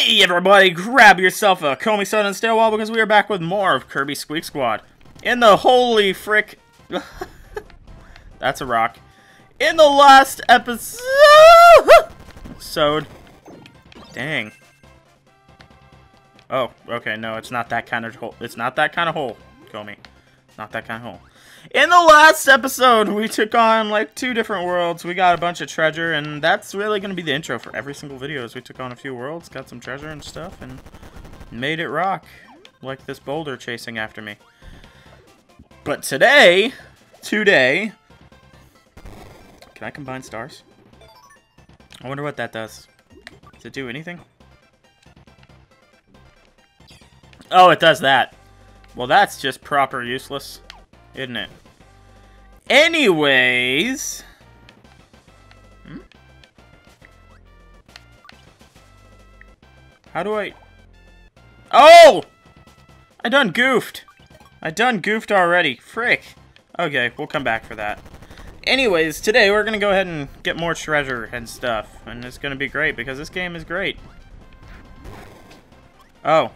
Hey everybody, grab yourself a Comey Sun and Stairwell because we are back with more of Kirby Squeak Squad. In the holy frick... That's a rock. In the last episode... Dang. Oh, okay, no, it's not that kind of hole. It's not that kind of hole, Komi. Not that kind of hole. In the last episode, we took on, like, two different worlds. We got a bunch of treasure, and that's really going to be the intro for every single video. As we took on a few worlds, got some treasure and stuff, and made it rock. Like this boulder chasing after me. But today, today... Can I combine stars? I wonder what that does. Does it do anything? Oh, it does that. Well, that's just proper useless isn't it? Anyways... Hmm? How do I... Oh! I done goofed. I done goofed already. Frick. Okay, we'll come back for that. Anyways, today we're going to go ahead and get more treasure and stuff. And it's going to be great because this game is great. Oh.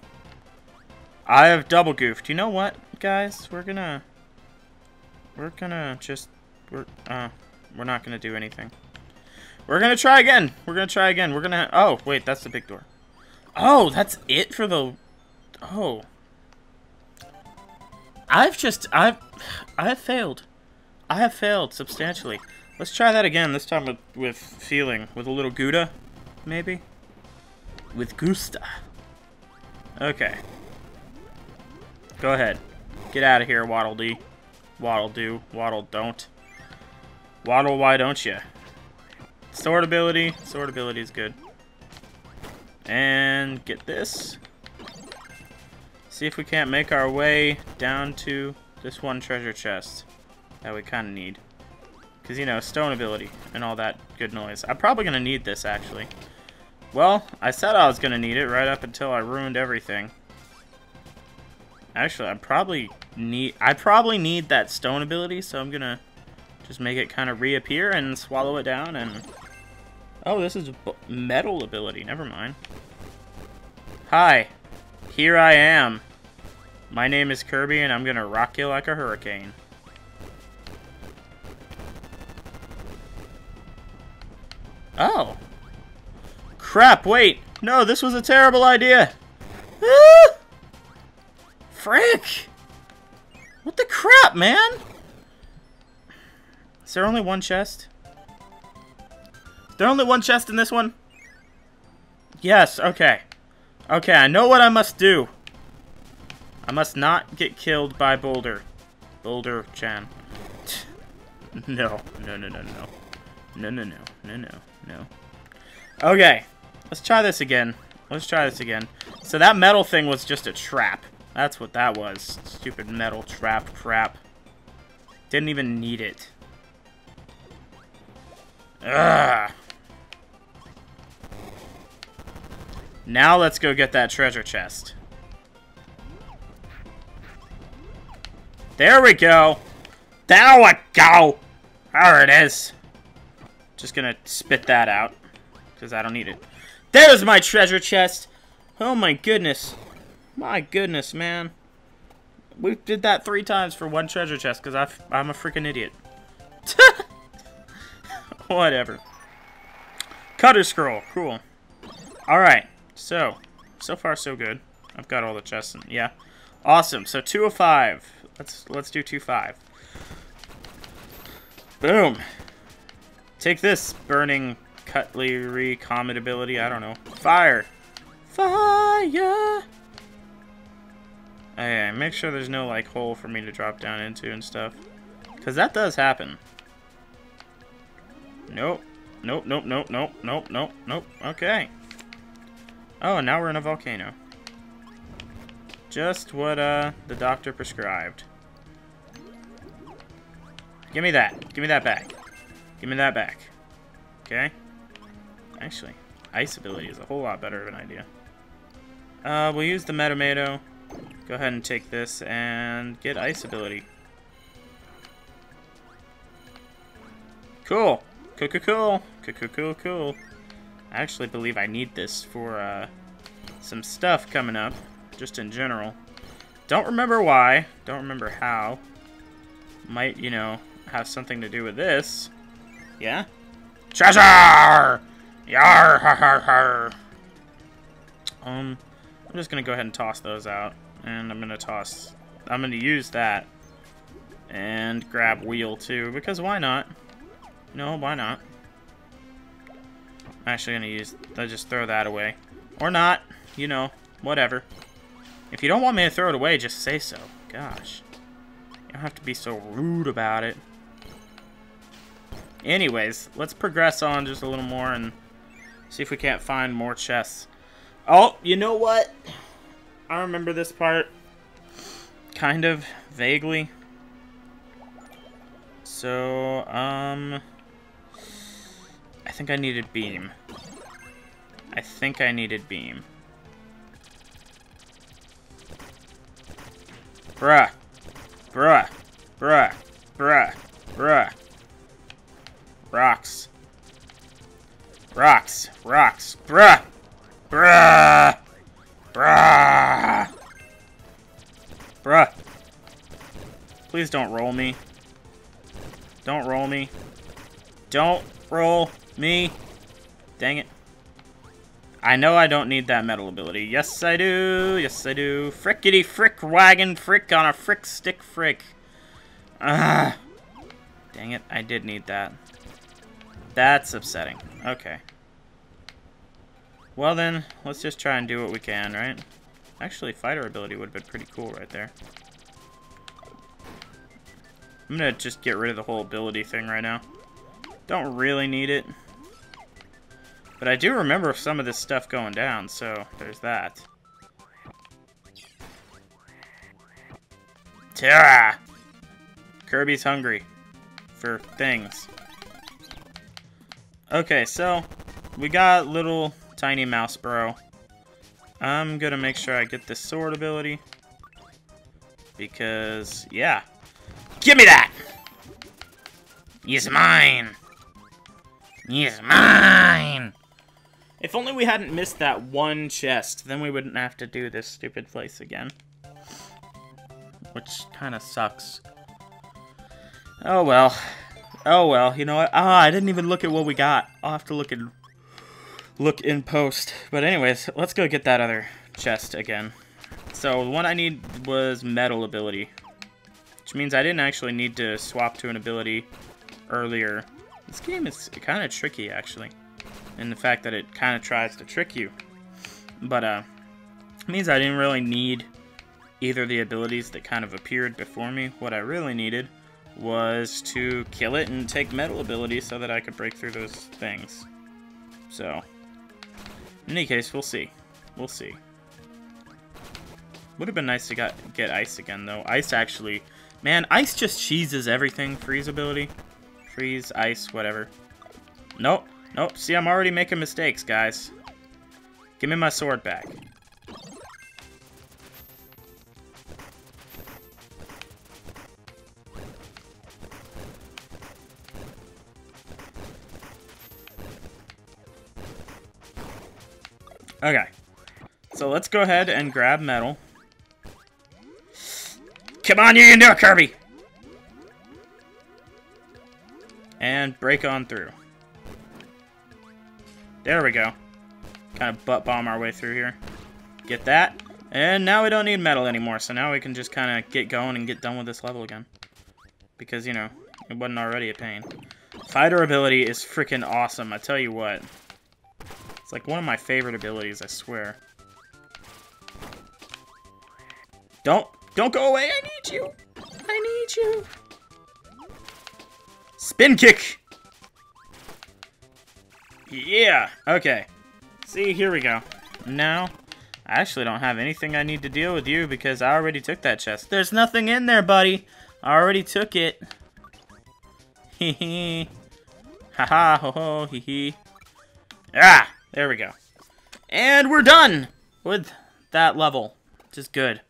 I have double goofed. You know what, guys? We're going to... We're gonna just... We're, uh, we're not gonna do anything. We're gonna try again! We're gonna try again. We're gonna... Oh, wait, that's the big door. Oh, that's it for the... Oh. I've just... I've... I've failed. I have failed substantially. Let's try that again, this time with, with feeling. With a little Gouda, maybe? With Gusta. Okay. Go ahead. Get out of here, Waddle Dee. Waddle do, waddle don't. Waddle, why don't you? Sword ability. Sword ability is good. And get this. See if we can't make our way down to this one treasure chest that we kind of need. Because, you know, stone ability and all that good noise. I'm probably going to need this, actually. Well, I said I was going to need it right up until I ruined everything. Actually, I'm probably need I probably need that stone ability, so I'm gonna just make it kind of reappear and swallow it down and oh, this is metal ability. Never mind. Hi, here I am. My name is Kirby, and I'm gonna rock you like a hurricane. Oh. Crap, wait. No, this was a terrible idea. Ah! Frick! What the crap, man? Is there only one chest? Is there only one chest in this one? Yes, okay. Okay, I know what I must do. I must not get killed by Boulder. Boulder-chan. no, no, no, no, no. No, no, no, no, no, no. Okay, let's try this again. Let's try this again. So that metal thing was just a trap. That's what that was. Stupid metal trap crap. Didn't even need it. Ugh. Now let's go get that treasure chest. There we go. There we go. There it is. Just gonna spit that out. Because I don't need it. There's my treasure chest. Oh my goodness. My goodness, man. We did that three times for one treasure chest because I'm a freaking idiot. Whatever. Cutter scroll. Cool. Alright. So, so far so good. I've got all the chests. In, yeah. Awesome. So two of five. Let's let's do two five. Boom. Take this burning cutlery comet ability. I don't know. Fire. Fire. Okay, make sure there's no, like, hole for me to drop down into and stuff. Because that does happen. Nope. Nope, nope, nope, nope, nope, nope, nope. Okay. Oh, now we're in a volcano. Just what, uh, the doctor prescribed. Give me that. Give me that back. Give me that back. Okay? Actually, ice ability is a whole lot better of an idea. Uh, we'll use the Metamato. Go ahead and take this and get ice ability. Cool. Cool, cool, cool. Cool, cool, cool. I actually believe I need this for, uh, some stuff coming up, just in general. Don't remember why. Don't remember how. Might, you know, have something to do with this. Yeah? Treasure! Yar, har, har, har. Um, I'm just gonna go ahead and toss those out. And I'm gonna toss... I'm gonna use that. And grab wheel, too, because why not? No, why not? I'm actually gonna use... I'll just throw that away. Or not. You know, whatever. If you don't want me to throw it away, just say so. Gosh. You don't have to be so rude about it. Anyways, let's progress on just a little more and see if we can't find more chests. Oh, you know what? I remember this part kind of vaguely. So, um... I think I needed beam. I think I needed beam. Bruh. Bruh. Bruh. Bruh. Bruh. Rocks. Rocks. Rocks. Bruh. Bruh. Bruh. Bruh. Please don't roll me. Don't roll me. Don't roll me. Dang it. I know I don't need that metal ability. Yes, I do. Yes, I do. Frickety frick wagon frick on a frick stick frick. Ah. Dang it, I did need that. That's upsetting. Okay. Well then, let's just try and do what we can, right? Actually, fighter ability would have been pretty cool right there. I'm gonna just get rid of the whole ability thing right now. Don't really need it. But I do remember some of this stuff going down, so there's that. Terra! Kirby's hungry for things. Okay, so we got little tiny mouse bro. I'm gonna make sure I get this sword ability. Because, yeah. Give me that! He's mine! He's mine! If only we hadn't missed that one chest, then we wouldn't have to do this stupid place again. Which kind of sucks. Oh well. Oh well, you know what? Ah, I didn't even look at what we got. I'll have to look in look in post. But anyways, let's go get that other chest again. So the one I need was metal ability. Which means I didn't actually need to swap to an ability earlier. This game is kind of tricky actually. In the fact that it kind of tries to trick you. But uh it means I didn't really need either the abilities that kind of appeared before me. What I really needed was to kill it and take metal ability so that I could break through those things. So, in any case, we'll see. We'll see. Would have been nice to get, get ice again, though. Ice actually... Man, ice just cheeses everything. Freeze ability. Freeze, ice, whatever. Nope. Nope. See, I'm already making mistakes, guys. Give me my sword back. Okay. So let's go ahead and grab metal. Come on, you can do it, Kirby! And break on through. There we go. Kind of butt bomb our way through here. Get that. And now we don't need metal anymore, so now we can just kind of get going and get done with this level again. Because, you know, it wasn't already a pain. Fighter ability is freaking awesome, I tell you what. It's like one of my favorite abilities, I swear. Don't, don't go away, I need you! I need you! Spin kick! Yeah, okay. See, here we go. Now, I actually don't have anything I need to deal with you because I already took that chest. There's nothing in there, buddy. I already took it. Hee hee. Ha ha ho ho hee hee. Ah! There we go. And we're done with that level. Which is good.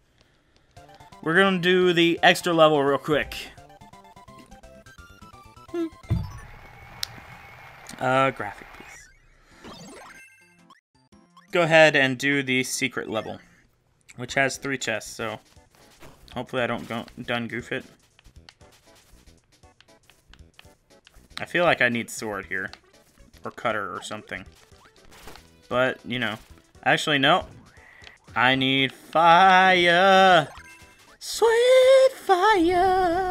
We're going to do the extra level real quick. Uh, graphic piece. go ahead and do the secret level, which has three chests, so hopefully I don't go done goof it. I feel like I need sword here, or cutter or something. But, you know, actually, no. I need fire. Sweet fire.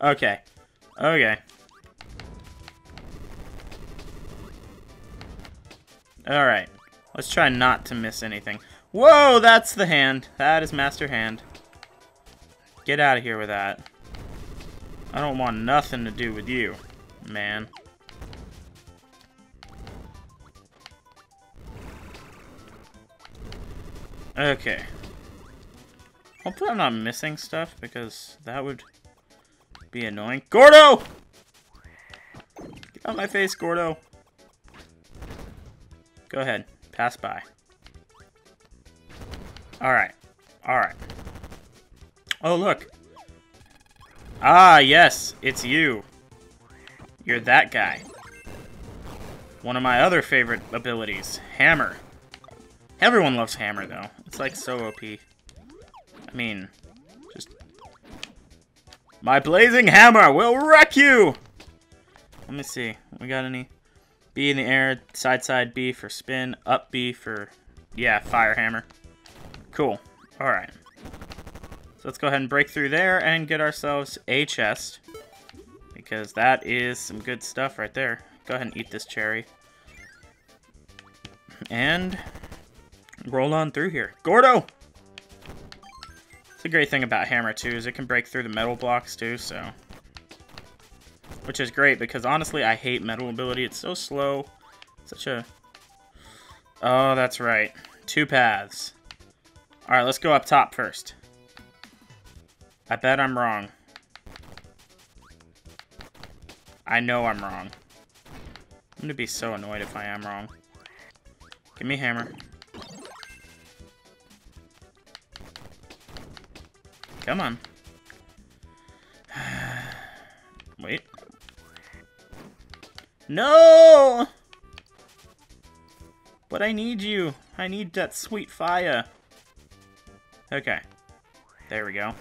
Okay. Okay. Alright. Let's try not to miss anything. Whoa, that's the hand. That is Master Hand. Get out of here with that. I don't want nothing to do with you, man. Okay. Hopefully I'm not missing stuff, because that would be annoying. Gordo! Get out my face, Gordo. Go ahead. Pass by. Alright. Alright. Oh, look. Ah, yes. It's you. You're that guy. One of my other favorite abilities. Hammer. Everyone loves Hammer, though. It's like so OP. I mean, just... My blazing hammer will wreck you! Let me see. We got any... B in the air, side side B for spin, up B for, yeah, fire hammer. Cool. Alright. So let's go ahead and break through there and get ourselves a chest. Because that is some good stuff right there. Go ahead and eat this cherry. And roll on through here. Gordo! It's a great thing about hammer too, is it can break through the metal blocks too, so which is great, because honestly, I hate metal ability. It's so slow. Such a... Oh, that's right. Two paths. Alright, let's go up top first. I bet I'm wrong. I know I'm wrong. I'm gonna be so annoyed if I am wrong. Give me hammer. Come on. Wait. No! But I need you. I need that sweet fire. Okay. There we go.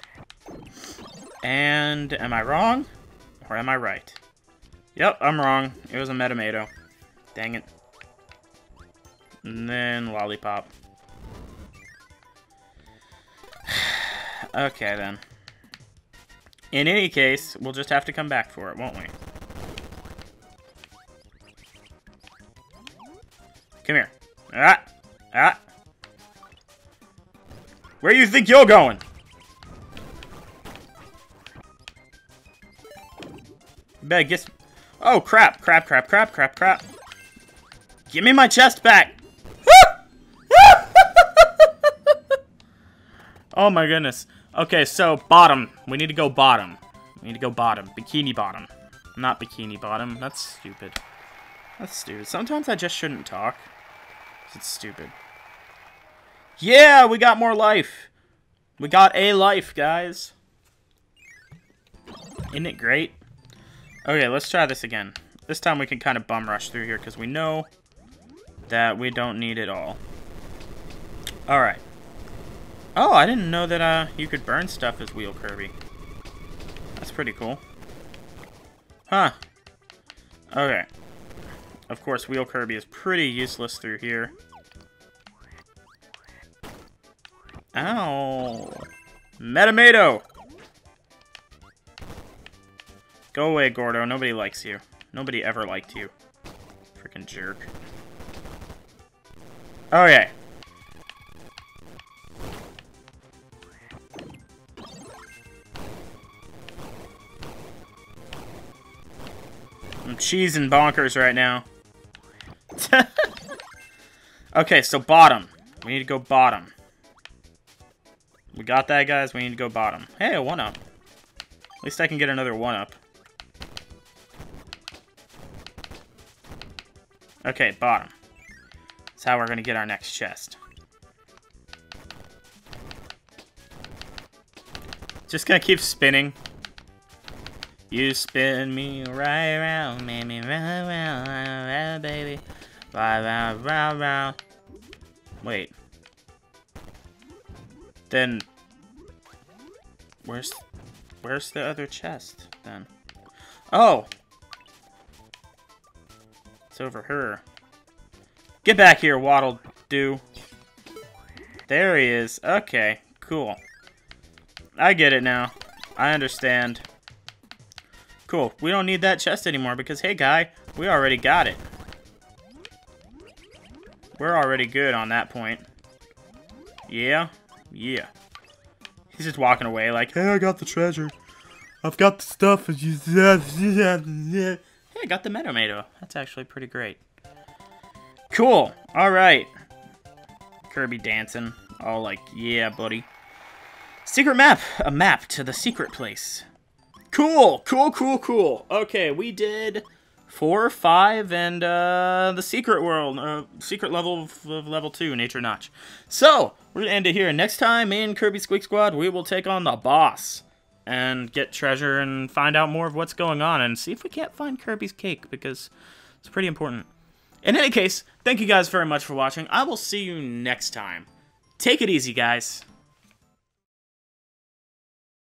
And am I wrong? Or am I right? Yep, I'm wrong. It was a Metamato. Dang it. And then Lollipop. Okay, then. In any case, we'll just have to come back for it, won't we? Come here. Ah! Ah! Where do you think you're going? Better get... Oh, crap. Crap, crap, crap, crap, crap. Give me my chest back! Oh my goodness. Okay, so bottom. We need to go bottom. We need to go bottom. Bikini bottom. Not bikini bottom. That's stupid. That's stupid. Sometimes I just shouldn't talk. It's stupid. Yeah, we got more life. We got a life, guys. Isn't it great? Okay, let's try this again. This time we can kind of bum rush through here because we know that we don't need it all. Alright. Oh, I didn't know that uh, you could burn stuff as Wheel Kirby. That's pretty cool. Huh. Okay. Of course, Wheel Kirby is pretty useless through here. Ow. Metamato! Go away, Gordo. Nobody likes you. Nobody ever liked you. Freaking jerk. Okay. I'm cheesing bonkers right now. okay, so bottom. We need to go bottom. We got that, guys. We need to go bottom. Hey, a 1-up. At least I can get another 1-up. Okay, bottom. That's how we're going to get our next chest. Just going to keep spinning. You spin me right around, make me run around, baby. Round, round, round, round. Wait. Then... Where's... Where's the other chest, then? Oh! It's over here. Get back here, Waddle Doo. There he is. Okay, cool. I get it now. I understand. Cool. We don't need that chest anymore because, hey, guy, we already got it. We're already good on that point. Yeah? Yeah. He's just walking away like, hey, I got the treasure. I've got the stuff. hey, I got the Metomato. That's actually pretty great. Cool. All right. Kirby dancing. All like, yeah, buddy. Secret map. A map to the secret place. Cool. Cool, cool, cool. Okay, we did four, five, and uh, the secret world, uh, secret level of, level two, Nature Notch. So, we're to end it here. Next time in Kirby Squeak Squad, we will take on the boss and get treasure and find out more of what's going on and see if we can't find Kirby's cake because it's pretty important. In any case, thank you guys very much for watching. I will see you next time. Take it easy, guys.